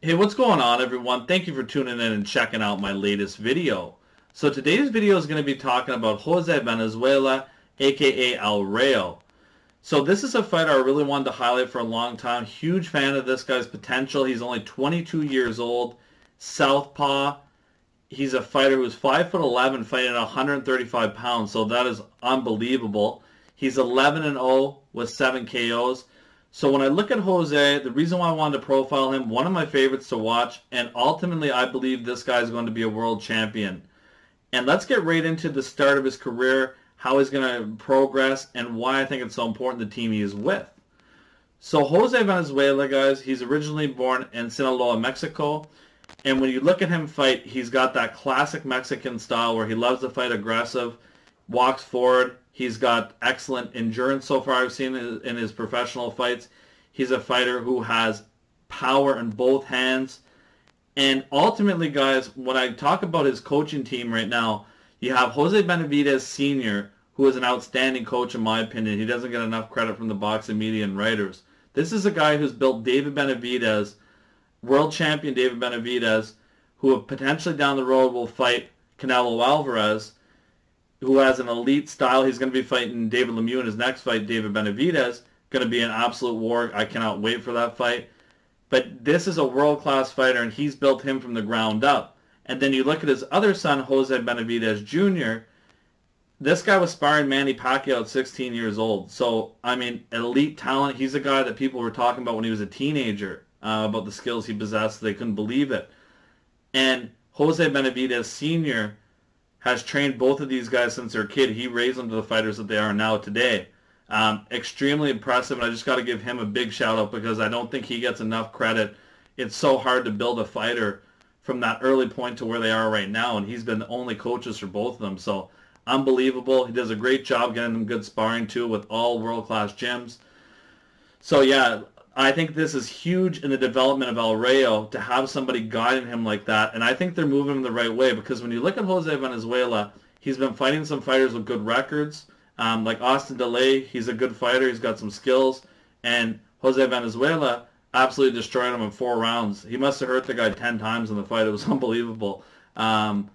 Hey, what's going on everyone? Thank you for tuning in and checking out my latest video. So today's video is going to be talking about Jose Valenzuela, aka El Rayo. So this is a fighter I really wanted to highlight for a long time. Huge fan of this guy's potential. He's only 22 years old, southpaw. He's a fighter who's 5'11", fighting at 135 pounds, so that is unbelievable. He's 11 and 0 with 7 KOs. So when I look at Jose, the reason why I wanted to profile him, one of my favorites to watch, and ultimately I believe this guy is going to be a world champion. And let's get right into the start of his career, how he's going to progress, and why I think it's so important the team he is with. So Jose Valenzuela, guys, he's originally born in Sinaloa, Mexico. And when you look at him fight, he's got that classic Mexican style where he loves to fight aggressive, walks forward, He's got excellent endurance so far I've seen in his professional fights. He's a fighter who has power in both hands. And ultimately, guys, when I talk about his coaching team right now, you have Jose Benavidez Sr., who is an outstanding coach in my opinion. He doesn't get enough credit from the boxing media and writers. This is a guy who's built David Benavidez, world champion David Benavidez, who potentially down the road will fight Canelo Alvarez who has an elite style. He's going to be fighting David Lemieux in his next fight, David Benavidez. Going to be an absolute war. I cannot wait for that fight. But this is a world-class fighter, and he's built him from the ground up. And then you look at his other son, Jose Benavidez Jr., this guy was sparring Manny Pacquiao at 16 years old. So, I mean, elite talent. He's a guy that people were talking about when he was a teenager, uh, about the skills he possessed. They couldn't believe it. And Jose Benavidez Sr., has trained both of these guys since they're a kid. He raised them to the fighters that they are now today. Um, extremely impressive, and I just got to give him a big shout out because I don't think he gets enough credit. It's so hard to build a fighter from that early point to where they are right now, and he's been the only coaches for both of them. So unbelievable. He does a great job getting them good sparring too with all world class gyms. So yeah, I think this is huge in the development of El Rayo to have somebody guiding him like that. And I think they're moving him the right way because when you look at Jose Valenzuela, he's been fighting some fighters with good records. Um, like Austin Dulay, he's a good fighter. He's got some skills. And Jose Valenzuela absolutely destroyed him in four rounds. He must have hurt the guy 10 times in the fight. It was unbelievable. Um,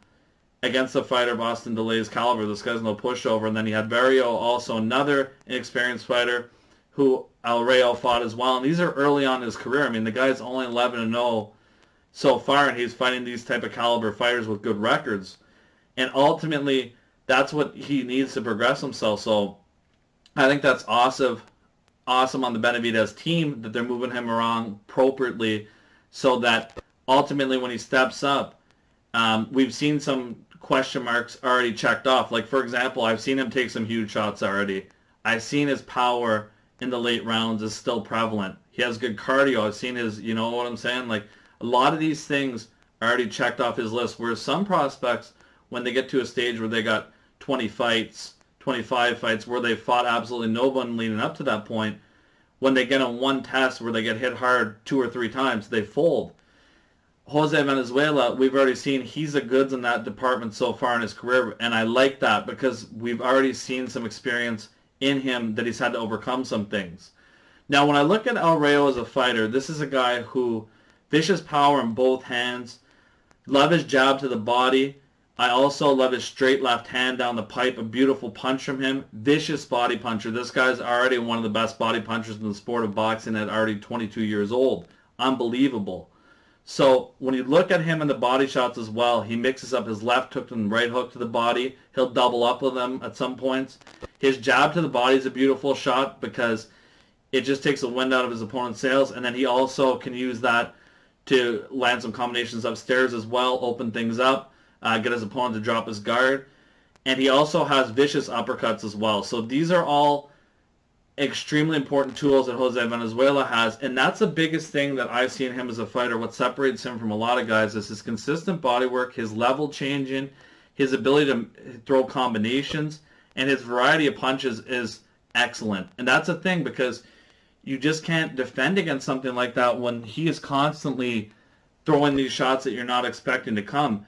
against a fighter of Austin Dulay's caliber, this guy's no pushover. And then he had Barrio, also another inexperienced fighter who El Rayo fought as well. And these are early on in his career. I mean, the guy's only 11 and 0 so far, and he's fighting these type of caliber fighters with good records. And ultimately, that's what he needs to progress himself. So I think that's awesome, awesome on the Benavidez team that they're moving him around appropriately, so that ultimately when he steps up, um, we've seen some question marks already checked off. Like for example, I've seen him take some huge shots already. I've seen his power in the late rounds is still prevalent. He has good cardio. I've seen his, you know what I'm saying? Like a lot of these things are already checked off his list. Whereas some prospects, when they get to a stage where they got 20 fights, 25 fights, where they fought absolutely no one leading up to that point, when they get on one test where they get hit hard two or three times, they fold. Jose Valenzuela, we've already seen he's a goods in that department so far in his career, and I like that because we've already seen some experience in him that he's had to overcome some things. Now, when I look at El Rayo as a fighter, this is a guy who vicious power in both hands. Love his jab to the body. I also love his straight left hand down the pipe. A beautiful punch from him. Vicious body puncher. This guy's already one of the best body punchers in the sport of boxing at already 22 years old. Unbelievable. So when you look at him in the body shots as well, he mixes up his left hook and right hook to the body. He'll double up with them at some points. His jab to the body is a beautiful shot because it just takes the wind out of his opponent's sails, and then he also can use that to land some combinations upstairs as well, open things up, uh, get his opponent to drop his guard. And he also has vicious uppercuts as well. So these are all extremely important tools that Jose Valenzuela has, and that's the biggest thing that I've seen him as a fighter. What separates him from a lot of guys is his consistent body work, his level changing, his ability to throw combinations, and his variety of punches is excellent. And that's a thing because you just can't defend against something like that when he is constantly throwing these shots that you're not expecting to come.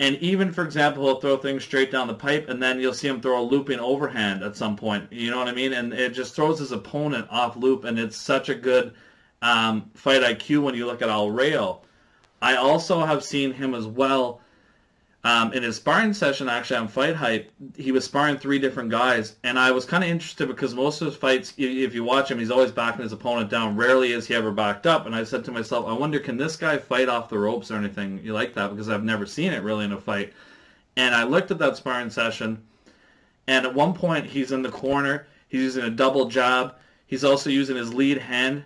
And even, for example, he'll throw things straight down the pipe, and then you'll see him throw a looping overhand at some point. You know what I mean? And it just throws his opponent off loop, and it's such a good um, fight IQ when you look at El Rayo. I also have seen him as well um, in his sparring session, actually on Fight Hype, he was sparring three different guys, and I was kind of interested because most of his fights, if you watch him, he's always backing his opponent down. Rarely is he ever backed up, and I said to myself, I wonder, can this guy fight off the ropes or anything you like that? Because I've never seen it really in a fight. And I looked at that sparring session, and at one point he's in the corner, he's using a double jab, he's also using his lead hand.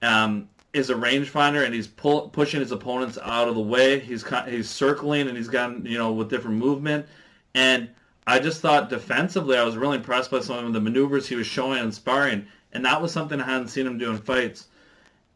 Um, is a rangefinder and he's pull, pushing his opponents out of the way. He's he's circling and he's got you know with different movement. And I just thought defensively, I was really impressed by some of the maneuvers he was showing and sparring, and that was something I hadn't seen him do in fights,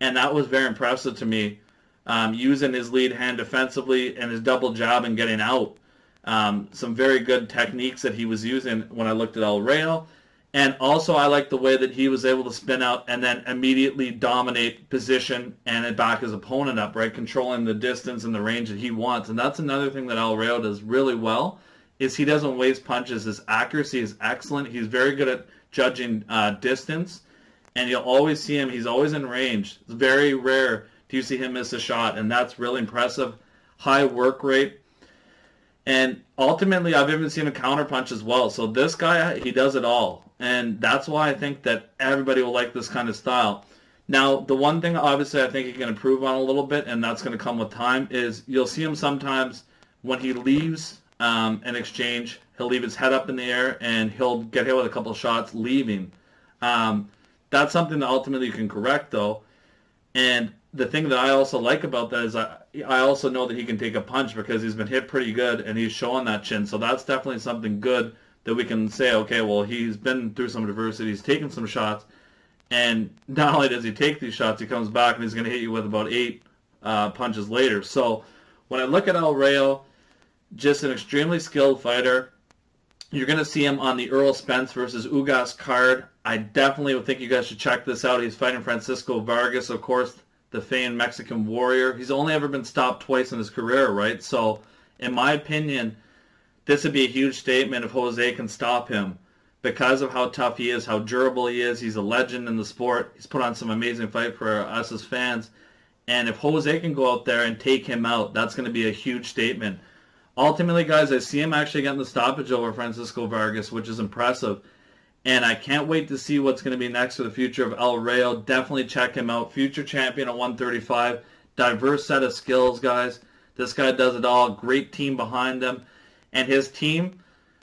and that was very impressive to me. Um, using his lead hand defensively and his double jab and getting out. Um, some very good techniques that he was using when I looked at El Rayo. And also, I like the way that he was able to spin out and then immediately dominate position and back his opponent up, right? Controlling the distance and the range that he wants. And that's another thing that El Rayo does really well is he doesn't waste punches. His accuracy is excellent. He's very good at judging uh, distance. And you'll always see him. He's always in range. It's very rare do you see him miss a shot. And that's really impressive. High work rate. And ultimately, I've even seen a counterpunch as well. So this guy, he does it all and that's why I think that everybody will like this kind of style. Now, the one thing obviously I think he can improve on a little bit, and that's going to come with time, is you'll see him sometimes when he leaves um, an exchange, he'll leave his head up in the air and he'll get hit with a couple shots leaving. Um, that's something that ultimately you can correct, though. And the thing that I also like about that is I, I also know that he can take a punch because he's been hit pretty good and he's showing that chin. So that's definitely something good that we can say, okay, well, he's been through some adversity, he's taken some shots, and not only does he take these shots, he comes back and he's going to hit you with about eight uh, punches later. So when I look at El Rayo, just an extremely skilled fighter. You're going to see him on the Errol Spence versus Ugas card. I definitely would think you guys should check this out. He's fighting Francisco Vargas, of course, the famed Mexican warrior. He's only ever been stopped twice in his career, right? So, in my opinion, this would be a huge statement if Jose can stop him because of how tough he is, how durable he is. He's a legend in the sport. He's put on some amazing fight for us as fans. And if Jose can go out there and take him out, that's going to be a huge statement. Ultimately, guys, I see him actually getting the stoppage over Francisco Vargas, which is impressive. And I can't wait to see what's going to be next for the future of El Rayo. Definitely check him out. Future champion at 135. Diverse set of skills, guys. This guy does it all. Great team behind him. And his team,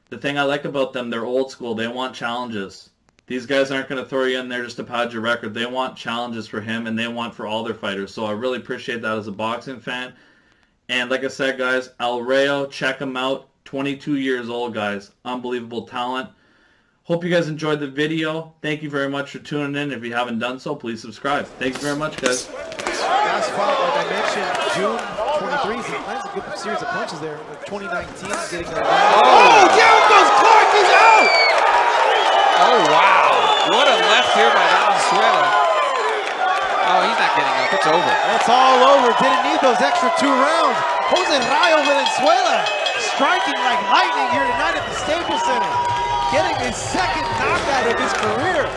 the thing I like about them, they're old school. They want challenges. These guys aren't going to throw you in there just to pad your record. They want challenges for him, and they want for all their fighters. So I really appreciate that as a boxing fan. And like I said, guys, El Rayo, check him out. 22 years old, guys. Unbelievable talent. Hope you guys enjoyed the video. Thank you very much for tuning in. If you haven't done so, please subscribe. Thank you very much, guys. Last fight, like I mentioned, June 23. He lands a good series of punches there. 2019, getting a Oh, down goes Clark. He's out. Oh, wow. What a left here by Valenzuela. Oh, he's not getting up. It's over. It's all over. Didn't need those extra two rounds. Jose Rayo Valenzuela striking like lightning here tonight at the Staples Center. Getting his second knockout of his career.